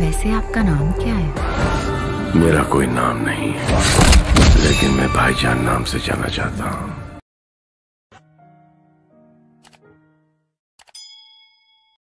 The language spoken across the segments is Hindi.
वैसे आपका नाम क्या है? मेरा कोई नाम नहीं। है लेकिन मैं भाईजान नाम से जाना चाहता हूँ।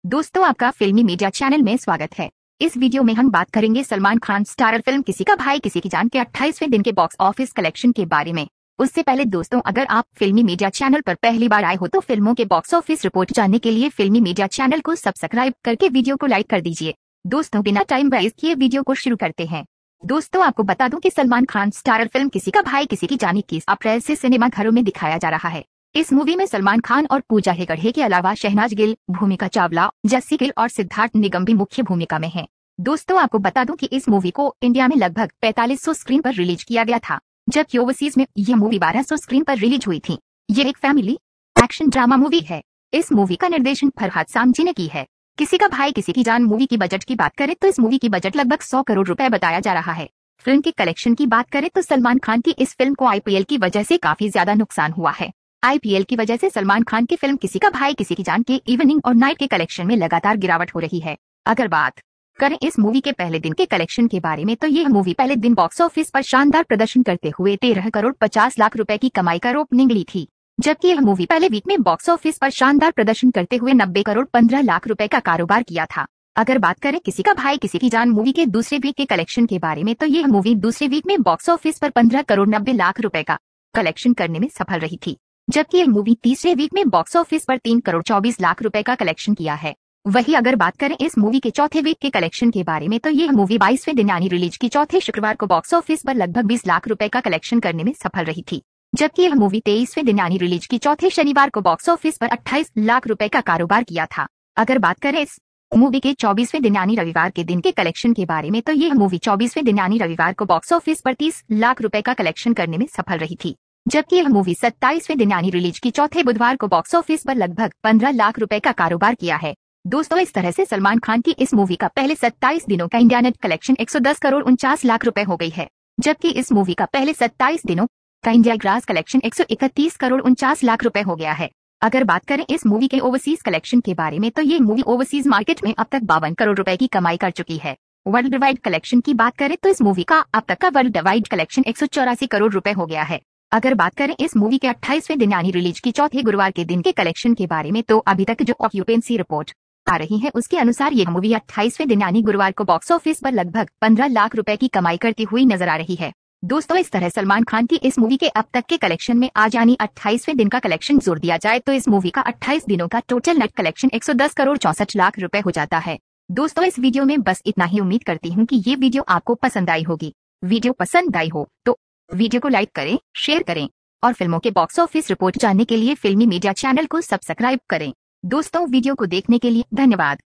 दोस्तों आपका फिल्मी मीडिया चैनल में स्वागत है। इस वीडियो में हम बात करेंगे सलमान खान स्टारर फ़िल्म किसी का भाई किसी की जान के 28वें दिन के बॉक्स ऑफ़िस कलेक्शन के बारे में। उससे पहले दोस्तों अगर आप फिल्मी मीडिया चैनल पर पहली बार आए हो तो फ़िल्मों के बॉक्स ऑफ़िस रिपोर्ट जानने के लिए फिल्मी मीडिया चैनल को सब्सक्राइब करके वीडियो को लाइक कर दीजिए। दोस्तों, बिना टाइम वेस्ट किए वीडियो को शुरू करते हैं। दोस्तों, आपको बता दूँ कि सलमान खान स्टारर फ़िल्म किसी का भाई, किसी की जानी इक्कीस अप्रैल से सिनेमा घरों में दिखाया जा रहा है। इस मूवी में सलमान खान और पूजा हेगड़े के अलावा शहनाज गिल, भूमिका चावला, जस्सी गिल और सिद्धार्थ निगम भी मुख्य भूमिका में हैं। दोस्तों, आपको बता दूँ कि इस मूवी को इंडिया में लगभग 4500 स्क्रीन पर रिलीज़ किया गया था, जबकि ओवरसीज में यह मूवी 1200 स्क्रीन पर रिलीज़ हुई थी। ये एक फैमिली एक्शन ड्रामा मूवी है। इस मूवी का निर्देशन फरहाद सामजी ने की है। किसी का भाई किसी की जान मूवी की बजट की बात करें तो इस मूवी की बजट लगभग सौ करोड़ रुपए बताया जा रहा है। फ़िल्म के कलेक्शन की बात करें तो सलमान खान की इस फ़िल्म को आईपीएल की वजह से काफ़ी ज़्यादा नुकसान हुआ है। आईपीएल की वजह से सलमान खान की फ़िल्म किसी का भाई किसी की जान के इवनिंग और नाइट के कलेक्शन में लगातार गिरावट हो रही है। अगर बात करें इस मूवी के पहले दिन के कलेक्शन के बारे में तो यह मूवी पहले दिन बॉक्स ऑफ़िस पर शानदार प्रदर्शन करते हुए तेरह करोड़ पचास लाख रुपए की कमाई कर ओपनिंग ली थी। जबकि यह मूवी पहले वीक में बॉक्स ऑफ़िस पर शानदार प्रदर्शन करते हुए नब्बे करोड़ पंद्रह लाख रुपए का कारोबार किया था। अगर बात करें किसी का भाई, किसी की जान मूवी के दूसरे वीक के कलेक्शन के बारे में तो यह मूवी दूसरे वीक में बॉक्स ऑफ़िस पर पंद्रह करोड़ नब्बे लाख रुपए का कलेक्शन करने में सफल रही थी। जबकि यह मूवी तीसरे वीक में बॉक्स ऑफ़िस पर तीन करोड़ चौबीस लाख रुपए का कलेक्शन किया है। वही अगर बात करें इस मूवी के चौथे वीक के कलेक्शन के बारे में तो यह मूवी बाईसवें दिन, यानी रिलीज़ की चौथे शुक्रवार को बॉक्स ऑफ़िस पर लगभग बीस लाख रुपए का कलेक्शन करने में सफल रही थी। जबकि यह मूवी तेईसवें दिन यानी रिलीज़ की चौथे शनिवार को बॉक्स ऑफ़िस पर 28 लाख रुपए का कारोबार किया था। अगर बात करें इस मूवी के चौबीसवें दिन यानी रविवार के दिन के कलेक्शन के बारे में तो यह मूवी चौबीसवें दिन यानी रविवार को बॉक्स ऑफ़िस पर तीस लाख रुपए का कलेक्शन करने में सफल रही थी। जबकि यह मूवी सत्ताईसवें दिन यानी रिलीज़ की चौथे बुधवार को बॉक्स ऑफ़िस पर लगभग पंद्रह लाख रुपए का कारोबार किया है। दोस्तों, इस तरह से सलमान खान की इस मूवी का पहले 27 दिनों का इंडिया नेट कलेक्शन 110 करोड़ उनचास लाख रुपए हो गई है। जबकि इस मूवी का पहले 27 दिनों का इंडिया ग्रास कलेक्शन 131 करोड़ उनचास लाख रुपए हो गया है। अगर बात करें इस मूवी के ओवरसीज कलेक्शन के बारे में तो ये मूवी ओवरसीज मार्केट में अब तक बावन करोड़ रुपए की कमाई कर चुकी है। वर्ल्ड वाइड कलेक्शन की बात करें तो इस मूवी का अब तक का वर्ल्ड वाइड कलेक्शन एक सौ चौरासी करोड़ रुपए हो गया है। अगर बात करें इस मूवी के 28वें दिन यानी रिलीज़ की चौथे गुरुवार के दिन के कलेक्शन के बारे में तो अभी तक जो ऑक्यूपेंसी रिपोर्ट आ रही है, उसके अनुसार ये मूवी 28वें दिन यानी गुरुवार को बॉक्स ऑफ़िस पर लगभग 15 लाख रुपए की कमाई करती हुई नज़र आ रही है। दोस्तों, इस तरह सलमान खान की इस मूवी के अब तक के कलेक्शन में आज यानी 28वें दिन का कलेक्शन जोड़ दिया जाए तो इस मूवी का 28 दिनों का टोटल नेट कलेक्शन 110 करोड़ चौसठ लाख रुपए हो जाता है। दोस्तों, इस वीडियो में बस इतना ही उम्मीद करती हूँ की ये वीडियो आपको पसंद आई होगी। वीडियो पसंद आई हो तो वीडियो को लाइक करें शेयर करें और फ़िल्मों के बॉक्स ऑफ़िस रिपोर्ट जानने के लिए फिल्मी मीडिया चैनल को सब्सक्राइब करें। दोस्तों, वीडियो को देखने के लिए धन्यवाद।